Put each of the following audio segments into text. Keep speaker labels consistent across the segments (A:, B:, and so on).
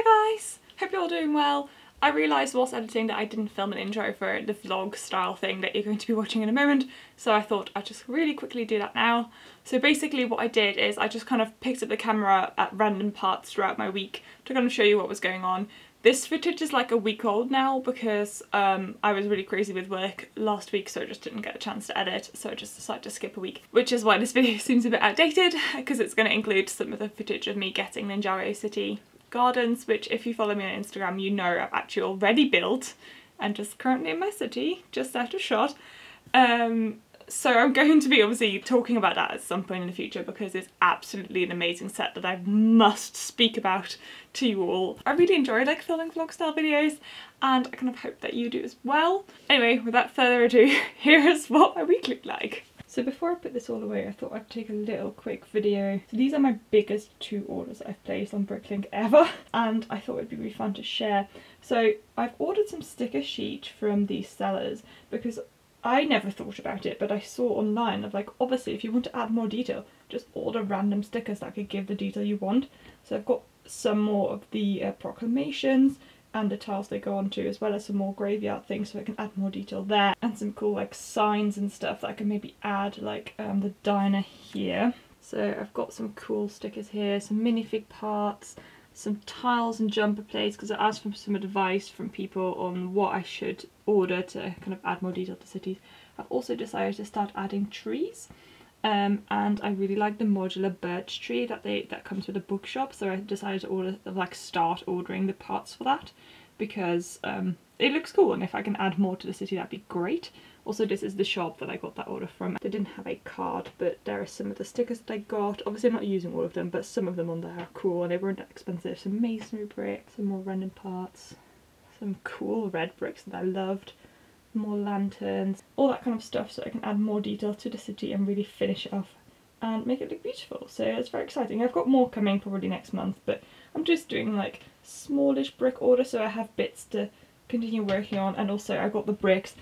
A: Hi guys! Hope you're all doing well. I realised whilst editing that I didn't film an intro for the vlog style thing that you're going to be watching in a moment, so I thought I'd just really quickly do that now. So basically what I did is I just kind of picked up the camera at random parts throughout my week to kind of show you what was going on. This footage is like a week old now because um, I was really crazy with work last week so I just didn't get a chance to edit so I just decided to skip a week which is why this video seems a bit outdated because it's going to include some of the footage of me getting Ninjago City gardens, which if you follow me on Instagram, you know I've actually already built and just currently in my city, just out of shot. Um, so I'm going to be obviously talking about that at some point in the future because it's absolutely an amazing set that I must speak about to you all. I really enjoy like filming vlog style videos and I kind of hope that you do as well. Anyway, without further ado, here's what my week looked like. So before I put this all away, I thought I'd take a little quick video. So these are my biggest two orders I've placed on Bricklink ever, and I thought it'd be really fun to share. So I've ordered some sticker sheet from these sellers because I never thought about it, but I saw online of like, obviously if you want to add more detail, just order random stickers that could give the detail you want. So I've got some more of the uh, proclamations, and the tiles they go onto as well as some more graveyard things so I can add more detail there and some cool like signs and stuff that I can maybe add like um, the diner here. So I've got some cool stickers here, some minifig parts, some tiles and jumper plates because I asked for some advice from people on what I should order to kind of add more detail to cities. I've also decided to start adding trees. Um, and I really like the modular birch tree that they that comes with a bookshop so I decided to order like start ordering the parts for that because um, it looks cool and if I can add more to the city that'd be great. Also this is the shop that I got that order from. They didn't have a card but there are some of the stickers that I got. Obviously I'm not using all of them but some of them on there are cool and they weren't that expensive. Some masonry bricks, some more random parts, some cool red bricks that I loved more lanterns, all that kind of stuff so I can add more detail to the city and really finish it off and make it look beautiful. So it's very exciting. I've got more coming probably next month, but I'm just doing like smallish brick order so I have bits to continue working on and also I got the bricks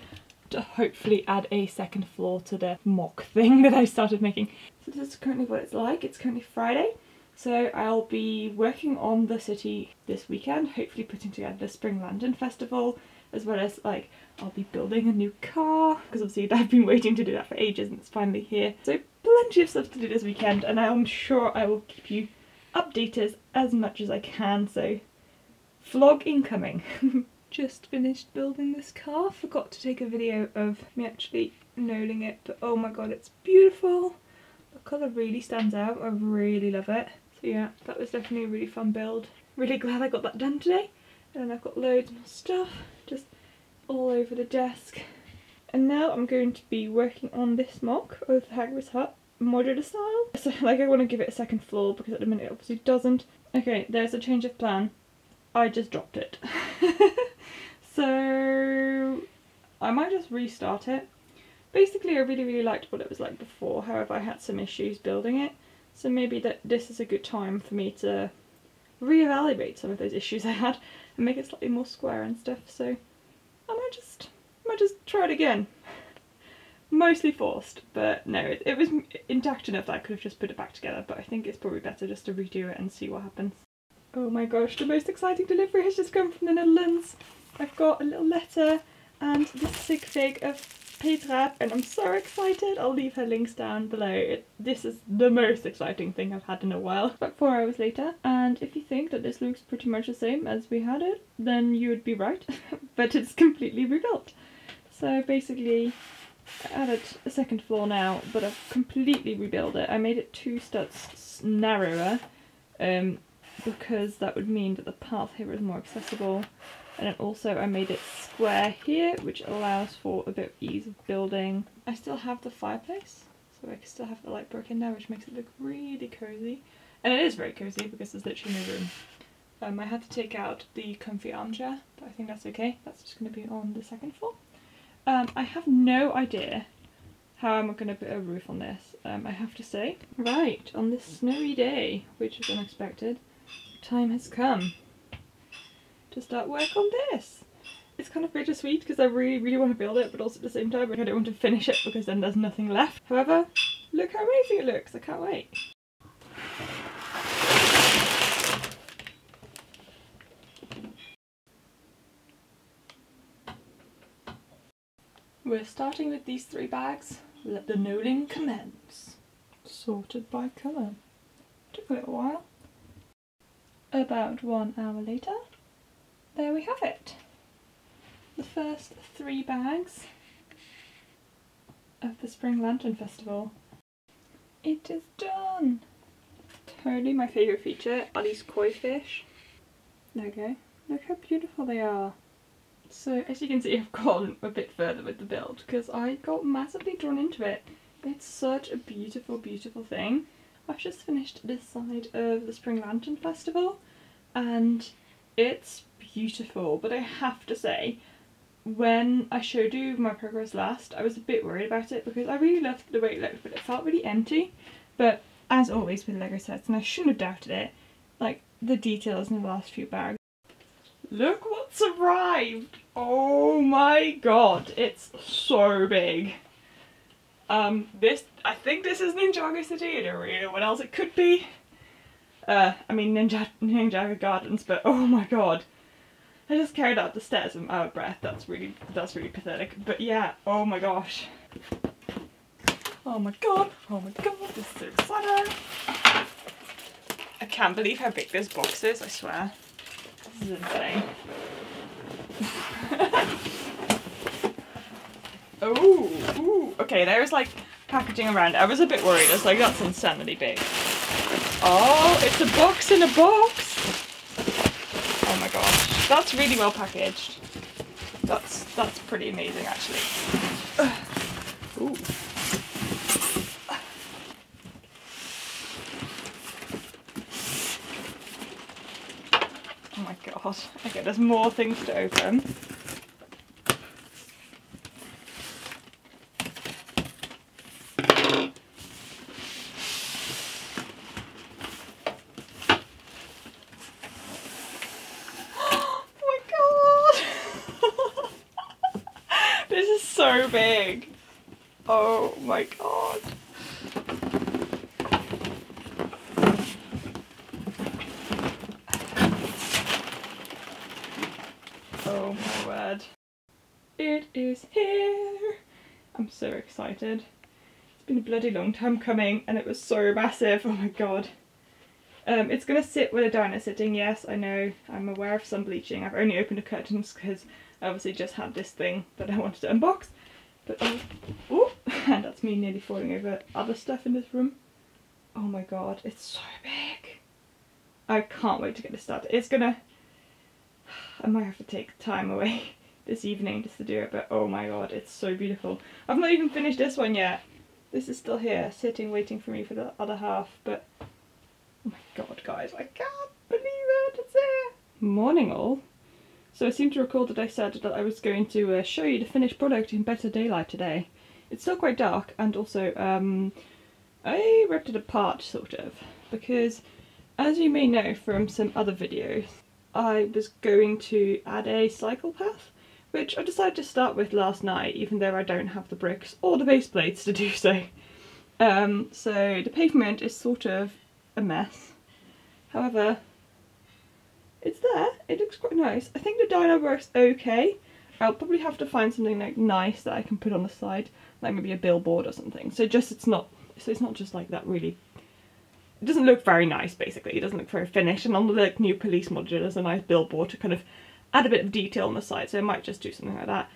A: to hopefully add a second floor to the mock thing that I started making. So this is currently what it's like. It's currently Friday. So I'll be working on the city this weekend, hopefully putting together the Spring Lantern Festival, as well as like I'll be building a new car because obviously I've been waiting to do that for ages and it's finally here. So plenty of stuff to do this weekend and I'm sure I will keep you updated as much as I can so vlog incoming. Just finished building this car, forgot to take a video of me actually knolling it but oh my god it's beautiful. The colour really stands out, I really love it. So yeah, that was definitely a really fun build. Really glad I got that done today. And I've got loads more stuff just all over the desk. And now I'm going to be working on this mock of the Hagrid's Hut modular style. So like I want to give it a second floor because at the minute it obviously doesn't. Okay, there's a change of plan. I just dropped it. so I might just restart it. Basically I really really liked what it was like before, however I had some issues building it. So maybe that this is a good time for me to reevaluate some of those issues I had and make it slightly more square and stuff. So I might just, I might just try it again. Mostly forced, but no, it, it was intact enough that I could have just put it back together, but I think it's probably better just to redo it and see what happens. Oh my gosh, the most exciting delivery has just come from the Netherlands. I've got a little letter and this sig fig of Petra and I'm so excited. I'll leave her links down below. It, this is the most exciting thing I've had in a while. About four hours later and if you think that this looks pretty much the same as we had it then you would be right but it's completely rebuilt. So basically I added a second floor now but I've completely rebuilt it. I made it two studs narrower um, because that would mean that the path here is more accessible and also I made it square here, which allows for a bit of ease of building. I still have the fireplace, so I can still have the light brick in there, which makes it look really cozy. And it is very cozy because there's literally no room. Um, I had to take out the comfy armchair, but I think that's okay. That's just going to be on the second floor. Um, I have no idea how I'm going to put a roof on this, um, I have to say. Right, on this snowy day, which is unexpected, time has come to start work on this. It's kind of bittersweet because I really, really want to build it, but also at the same time, I don't want to finish it because then there's nothing left. However, look how amazing it looks. I can't wait. We're starting with these three bags. Let the knolling commence. Sorted by colour. Took a little while. About one hour later, there we have it. The first three bags of the Spring Lantern Festival. It is done! Totally my favourite feature are these koi fish. There we go. Look how beautiful they are. So as you can see I've gone a bit further with the build because I got massively drawn into it. It's such a beautiful beautiful thing. I've just finished this side of the Spring Lantern Festival and it's beautiful but I have to say when I showed you my progress last I was a bit worried about it because I really loved the way it looked but it felt really empty but as always with LEGO sets and I shouldn't have doubted it like the details in the last few bags Look what's arrived! Oh my god, it's so big. Um, this, I think this is Ninjago City, I don't really know what else it could be. Uh, I mean Ninja, Ninjago Gardens, but oh my god. I just carried out the stairs and I'm out of breath, that's really, that's really pathetic. But yeah, oh my gosh. Oh my god, oh my god, this is so exciting. I can't believe how big this box is, I swear. This is insane. oh, ooh. Okay, there's like packaging around. I was a bit worried. I was like, that's insanely big. Oh, it's a box in a box. That's really well packaged. That's that's pretty amazing actually. Ooh. Oh my god. Okay, there's more things to open. Oh this is so big. Oh my god. Oh my word. It is here! I'm so excited. It's been a bloody long time coming and it was so massive, oh my god. Um, it's going to sit with a diner sitting, yes, I know, I'm aware of some bleaching. I've only opened the curtains because I obviously just had this thing that I wanted to unbox. But, oh, oh, and that's me nearly falling over other stuff in this room. Oh my god, it's so big. I can't wait to get this started. It's gonna, I might have to take time away this evening just to do it, but oh my god, it's so beautiful. I've not even finished this one yet. This is still here, sitting, waiting for me for the other half, but oh my god, guys, I can't believe it, it's there! Morning all. So I seem to recall that I said that I was going to uh, show you the finished product in better daylight today. It's still quite dark, and also, um, I ripped it apart, sort of, because as you may know from some other videos, I was going to add a cycle path which I decided to start with last night, even though I don't have the bricks or the base plates to do so. Um, so the pavement is sort of a mess. However, it's there. It looks quite nice. I think the diner works okay. I'll probably have to find something like nice that I can put on the side, like maybe a billboard or something. So just it's not so it's not just like that really it doesn't look very nice basically. It doesn't look very finished and on the like, new police module there's a nice billboard to kind of add a bit of detail on the side, so I might just do something like that.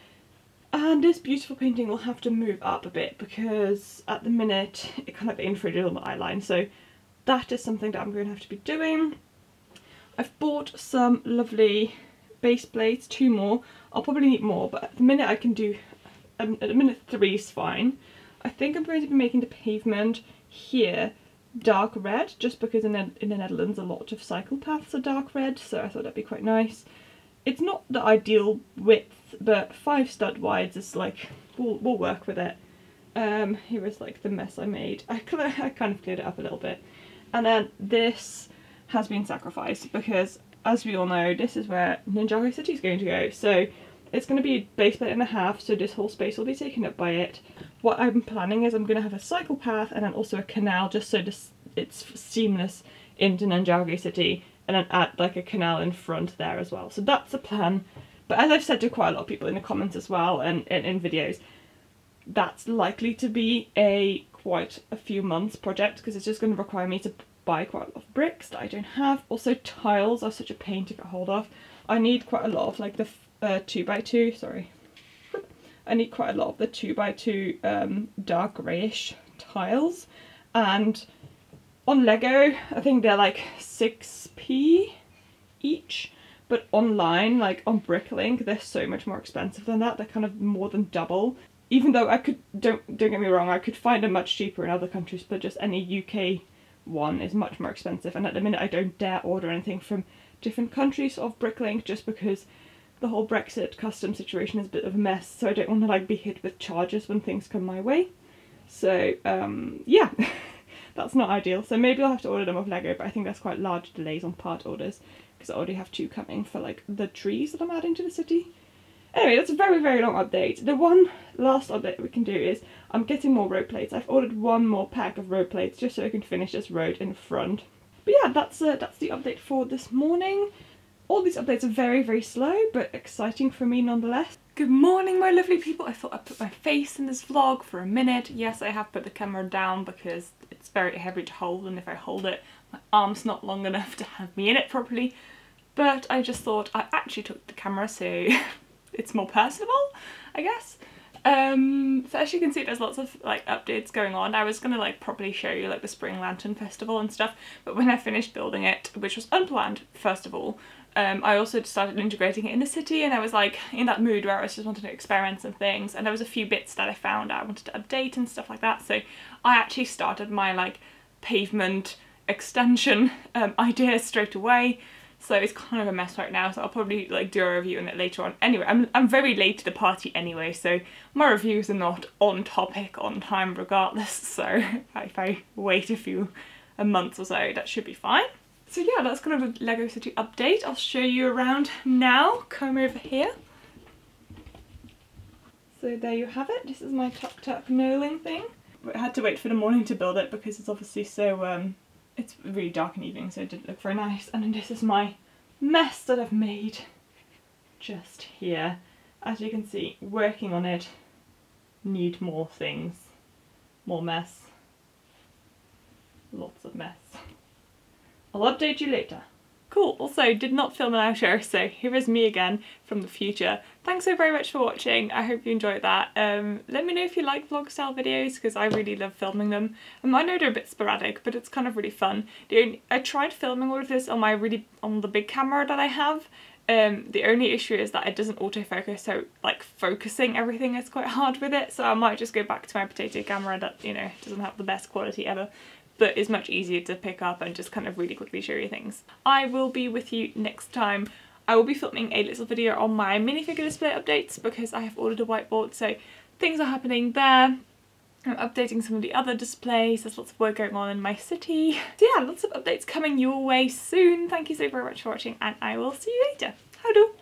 A: And this beautiful painting will have to move up a bit because at the minute it kind of infringes on the eyeline, so that is something that I'm going to have to be doing. I've bought some lovely base plates, two more. I'll probably need more, but at the minute I can do, um, at the minute three is fine. I think I'm going to be making the pavement here dark red, just because in the, in the Netherlands a lot of cycle paths are dark red, so I thought that'd be quite nice it's not the ideal width, but five stud wides is like, we'll, we'll work with it. Um, here is like the mess I made. I, I kind of cleared it up a little bit. And then this has been sacrificed because as we all know, this is where Ninjago City is going to go. So it's going to be base and a half, so this whole space will be taken up by it. What I'm planning is I'm going to have a cycle path and then also a canal just so this it's seamless into Ninjago City and then add like a canal in front there as well. So that's the plan. But as I've said to quite a lot of people in the comments as well and, and in videos, that's likely to be a quite a few months project because it's just going to require me to buy quite a lot of bricks that I don't have. Also tiles are such a pain to get hold of. I need quite a lot of like the uh, 2x2, sorry. I need quite a lot of the 2x2 um, dark greyish tiles and on Lego I think they're like 6p each but online like on Bricklink they're so much more expensive than that they're kind of more than double even though I could don't don't get me wrong I could find them much cheaper in other countries but just any UK one is much more expensive. And at the minute I don't dare order anything from different countries of Bricklink just because the whole Brexit custom situation is a bit of a mess. So I don't want to like be hit with charges when things come my way. So um, yeah that's not ideal. So maybe I'll have to order them off Lego but I think that's quite large delays on part orders because I already have two coming for like the trees that I'm adding to the city Anyway, that's a very, very long update. The one last update we can do is I'm getting more road plates. I've ordered one more pack of road plates just so I can finish this road in front. But yeah, that's uh, that's the update for this morning. All these updates are very, very slow, but exciting for me nonetheless. Good morning, my lovely people. I thought I'd put my face in this vlog for a minute. Yes, I have put the camera down because it's very heavy to hold, and if I hold it, my arm's not long enough to have me in it properly. But I just thought I actually took the camera, so it's more personable, I guess. Um, so as you can see there's lots of like updates going on. I was gonna like properly show you like the Spring Lantern Festival and stuff, but when I finished building it, which was unplanned first of all, um, I also started integrating it in the city and I was like in that mood where I was just wanting to experiment some things and there was a few bits that I found I wanted to update and stuff like that so I actually started my like pavement extension um, idea straight away so it's kind of a mess right now so I'll probably like do a review on it later on. Anyway, I'm, I'm very late to the party anyway so my reviews are not on topic on time regardless so if I wait a few a month or so that should be fine. So yeah that's kind of a LEGO City update. I'll show you around now. Come over here. So there you have it. This is my Tuk Tuk knolling thing. I had to wait for the morning to build it because it's obviously so um, it's really dark in the evening so it didn't look very nice and this is my mess that I've made just here. As you can see, working on it, need more things, more mess, lots of mess. I'll update you later. Cool, also did not film an outro, so here is me again from the future. Thanks so very much for watching, I hope you enjoyed that. Um, let me know if you like vlog style videos because I really love filming them. I know they're a bit sporadic but it's kind of really fun. Only, I tried filming all of this on my really, on the big camera that I have um, the only issue is that it doesn't autofocus, so like focusing everything is quite hard with it, so I might just go back to my potato camera that, you know, doesn't have the best quality ever but is much easier to pick up and just kind of really quickly show you things. I will be with you next time. I will be filming a little video on my minifigure display updates because I have ordered a whiteboard so things are happening there. I'm updating some of the other displays, there's lots of work going on in my city. So yeah, lots of updates coming your way soon. Thank you so very much for watching and I will see you later. Howdo!